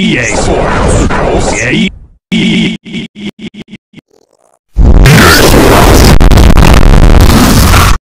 EA Sports.